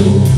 Senhor.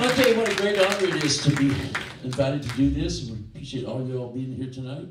I'll tell you what a great honor it is to be invited to do this, we appreciate all you all being here tonight.